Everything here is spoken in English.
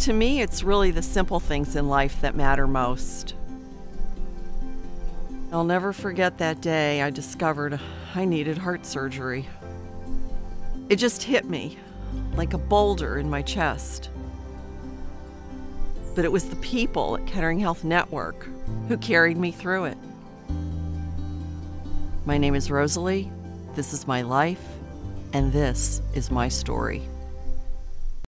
To me, it's really the simple things in life that matter most. I'll never forget that day I discovered I needed heart surgery. It just hit me like a boulder in my chest. But it was the people at Kettering Health Network who carried me through it. My name is Rosalie, this is my life, and this is my story.